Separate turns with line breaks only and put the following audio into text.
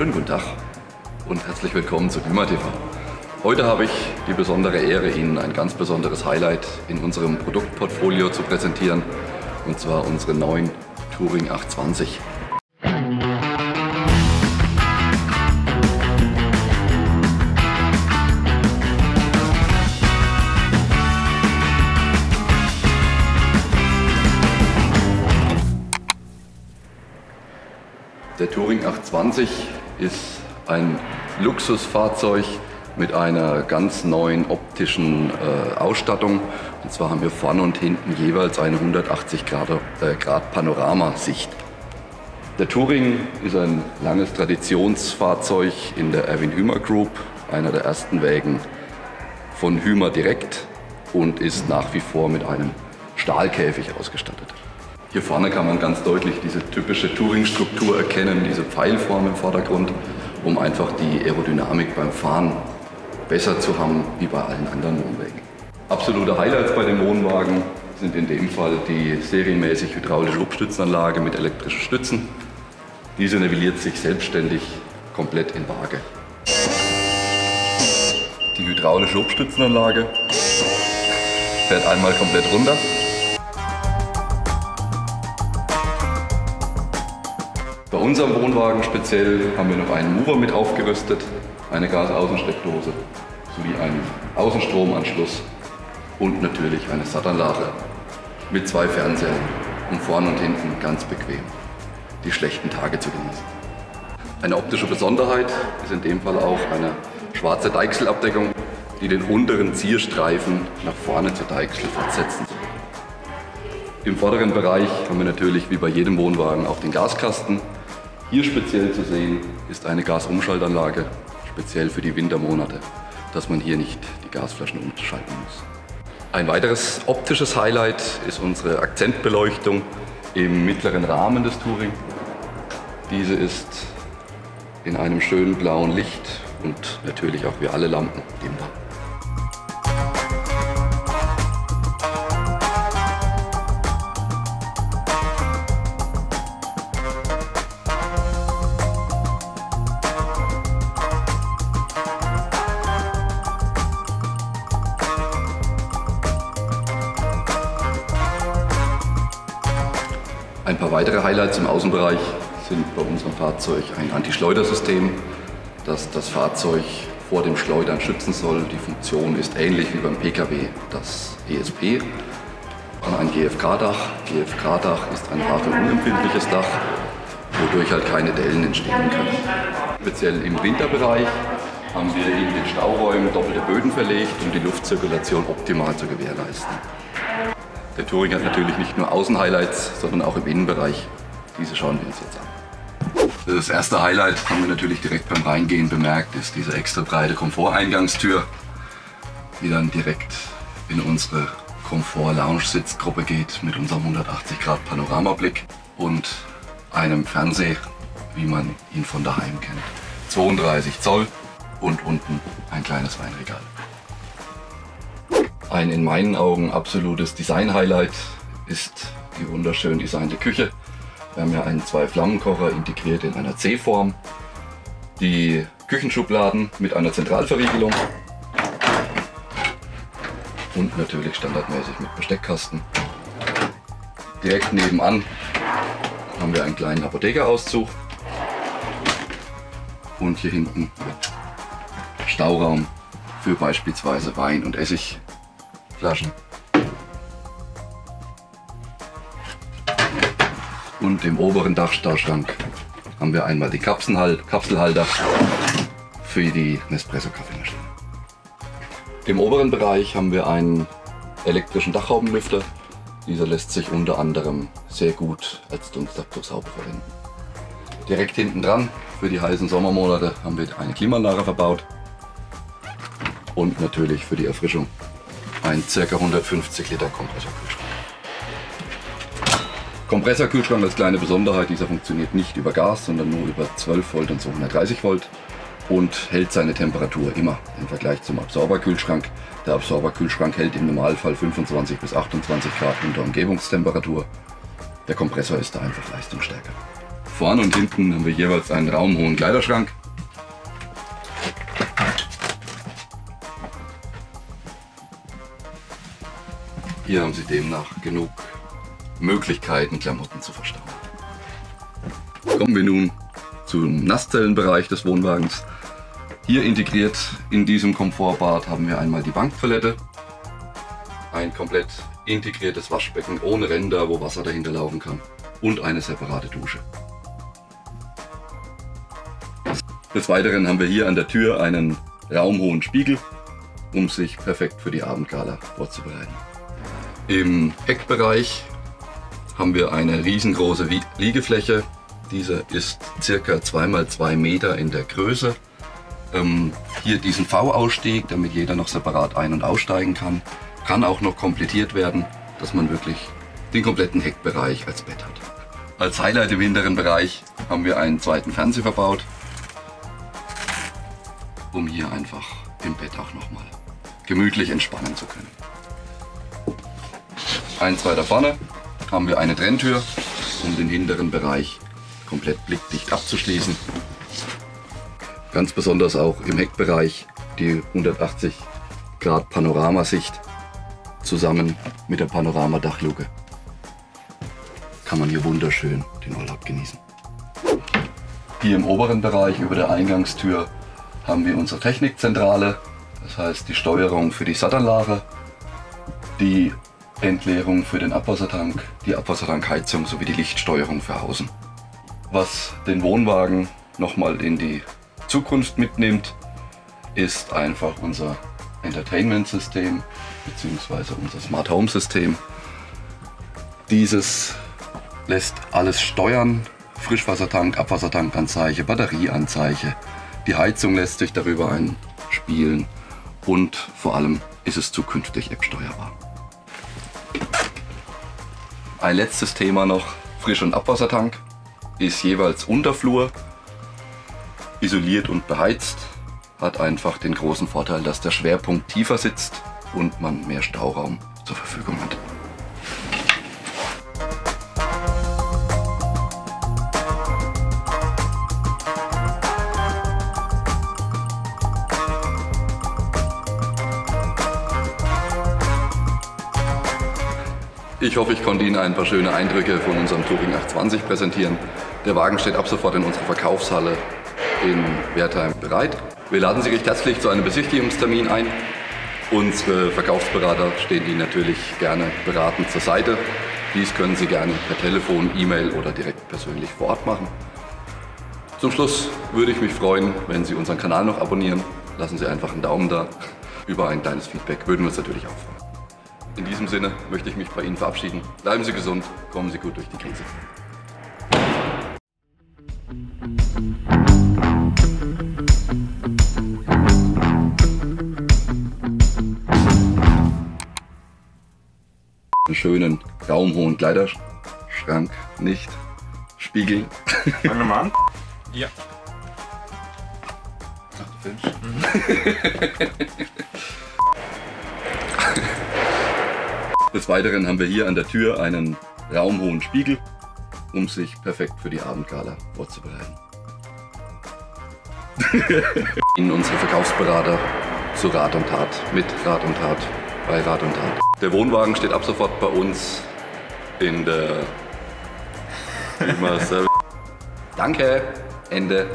Schönen guten Tag und herzlich willkommen zu Dümer TV. Heute habe ich die besondere Ehre, Ihnen ein ganz besonderes Highlight in unserem Produktportfolio zu präsentieren, und zwar unsere neuen Touring 820. Der Touring 820 ist ein Luxusfahrzeug mit einer ganz neuen optischen äh, Ausstattung. Und zwar haben wir vorne und hinten jeweils eine 180 Grad, äh, Grad Panoramasicht. Der Touring ist ein langes Traditionsfahrzeug in der Erwin Hümer Group, einer der ersten Wägen von Hümer direkt und ist nach wie vor mit einem Stahlkäfig ausgestattet. Hier vorne kann man ganz deutlich diese typische Touring-Struktur erkennen, diese Pfeilform im Vordergrund, um einfach die Aerodynamik beim Fahren besser zu haben wie bei allen anderen Wohnwägen. Absolute Highlights bei dem Wohnwagen sind in dem Fall die serienmäßig hydraulische Obstützenanlage mit elektrischen Stützen. Diese nivelliert sich selbstständig komplett in Waage. Die hydraulische Obstützenanlage fährt einmal komplett runter Bei unserem Wohnwagen speziell haben wir noch einen Mover mit aufgerüstet, eine Gasaußensteckdose sowie einen Außenstromanschluss und natürlich eine Sattanlage mit zwei Fernsehern, um vorne und hinten ganz bequem die schlechten Tage zu genießen. Eine optische Besonderheit ist in dem Fall auch eine schwarze Deichselabdeckung, die den unteren Zierstreifen nach vorne zur Deichsel fortsetzen soll. Im vorderen Bereich haben wir natürlich wie bei jedem Wohnwagen auch den Gaskasten hier speziell zu sehen ist eine Gasumschaltanlage, speziell für die Wintermonate, dass man hier nicht die Gasflaschen umschalten muss. Ein weiteres optisches Highlight ist unsere Akzentbeleuchtung im mittleren Rahmen des Touring. Diese ist in einem schönen blauen Licht und natürlich auch wie alle Lampen dimmbar. Paar weitere Highlights im Außenbereich sind bei unserem Fahrzeug ein Anti-Schleudersystem, das das Fahrzeug vor dem Schleudern schützen soll. Die Funktion ist ähnlich wie beim Pkw das ESP. Ein GFK-Dach. GFK-Dach ist ein hafenunempfindliches Dach, wodurch halt keine Dellen entstehen können. Speziell im Winterbereich haben wir in den Stauräumen doppelte Böden verlegt, um die Luftzirkulation optimal zu gewährleisten. Der Touring hat natürlich nicht nur Außenhighlights, sondern auch im Innenbereich. Diese schauen wir uns jetzt an. Das erste Highlight haben wir natürlich direkt beim Reingehen bemerkt, ist diese extra breite Komforteingangstür, die dann direkt in unsere Komfort-Lounge-Sitzgruppe geht mit unserem 180 Grad Panoramablick und einem Fernseher, wie man ihn von daheim kennt. 32 Zoll und unten ein kleines Weinregal. Ein in meinen Augen absolutes Design-Highlight ist die wunderschön designte Küche. Wir haben ja einen Zwei-Flammenkocher integriert in einer C-Form. Die Küchenschubladen mit einer Zentralverriegelung. Und natürlich standardmäßig mit Besteckkasten. Direkt nebenan haben wir einen kleinen Apothekerauszug. Und hier hinten Stauraum für beispielsweise Wein und Essig Flaschen. Und im oberen Dachstauschrank haben wir einmal die Kapselhalter für die Nespresso-Kaffeemaschine. Im oberen Bereich haben wir einen elektrischen Dachhaubenlüfter. Dieser lässt sich unter anderem sehr gut als Dunstabzugshaube verwenden. Direkt hinten dran für die heißen Sommermonate haben wir eine Klimaanlage verbaut und natürlich für die Erfrischung ein ca. 150 Liter Kompressorkühlschrank. Kompressorkühlschrank als kleine Besonderheit, dieser funktioniert nicht über Gas, sondern nur über 12 Volt und 230 Volt und hält seine Temperatur immer im Vergleich zum Absorberkühlschrank. Der Absorberkühlschrank hält im Normalfall 25 bis 28 Grad unter Umgebungstemperatur. Der Kompressor ist da einfach leistungsstärker. Vorne und hinten haben wir jeweils einen raumhohen Kleiderschrank. Hier haben Sie demnach genug Möglichkeiten, Klamotten zu verstauen. Kommen wir nun zum Nasszellenbereich des Wohnwagens. Hier integriert in diesem Komfortbad haben wir einmal die Banktoilette, ein komplett integriertes Waschbecken ohne Ränder, wo Wasser dahinter laufen kann und eine separate Dusche. Des Weiteren haben wir hier an der Tür einen raumhohen Spiegel, um sich perfekt für die Abendgala vorzubereiten. Im Heckbereich haben wir eine riesengroße Liegefläche. Diese ist circa 2x2 Meter in der Größe. Ähm, hier diesen V-Ausstieg, damit jeder noch separat ein- und aussteigen kann. Kann auch noch komplettiert werden, dass man wirklich den kompletten Heckbereich als Bett hat. Als Highlight im hinteren Bereich haben wir einen zweiten Fernseher verbaut, um hier einfach im Bett auch nochmal gemütlich entspannen zu können. Eins weiter vorne haben wir eine Trenntür, um den hinteren Bereich komplett blickdicht abzuschließen. Ganz besonders auch im Heckbereich die 180 Grad Panoramasicht zusammen mit der Panoramadachluke. Kann man hier wunderschön den Urlaub genießen. Hier im oberen Bereich über der Eingangstür haben wir unsere Technikzentrale, das heißt die Steuerung für die Sattanlage, die Entleerung für den Abwassertank, die Abwassertankheizung sowie die Lichtsteuerung für außen. Was den Wohnwagen nochmal in die Zukunft mitnimmt, ist einfach unser Entertainment-System bzw. unser Smart Home-System. Dieses lässt alles steuern, Frischwassertank, Abwassertankanzeige, Batterieanzeige. Die Heizung lässt sich darüber einspielen und vor allem ist es zukünftig App-steuerbar. Ein letztes Thema noch, Frisch- und Abwassertank ist jeweils Unterflur, isoliert und beheizt, hat einfach den großen Vorteil, dass der Schwerpunkt tiefer sitzt und man mehr Stauraum zur Verfügung hat. Ich hoffe, ich konnte Ihnen ein paar schöne Eindrücke von unserem Touring 820 präsentieren. Der Wagen steht ab sofort in unserer Verkaufshalle in Wertheim bereit. Wir laden Sie recht herzlich zu einem Besichtigungstermin ein. Unsere Verkaufsberater stehen Ihnen natürlich gerne beratend zur Seite. Dies können Sie gerne per Telefon, E-Mail oder direkt persönlich vor Ort machen. Zum Schluss würde ich mich freuen, wenn Sie unseren Kanal noch abonnieren. Lassen Sie einfach einen Daumen da. Über ein kleines Feedback würden wir uns natürlich auch freuen. In diesem Sinne möchte ich mich bei Ihnen verabschieden. Bleiben Sie gesund, kommen Sie gut durch die Krise. Einen schönen raumhohen Kleiderschrank, nicht Spiegel.
Fangen wir mal an.
Ja.
Ach, du filmst. Des Weiteren haben wir hier an der Tür einen raumhohen Spiegel, um sich perfekt für die Abendgala vorzubereiten. In unsere Verkaufsberater zu Rat und Tat, mit Rat und Tat, bei Rat und Tat. Der Wohnwagen steht ab sofort bei uns in der. Danke, Ende.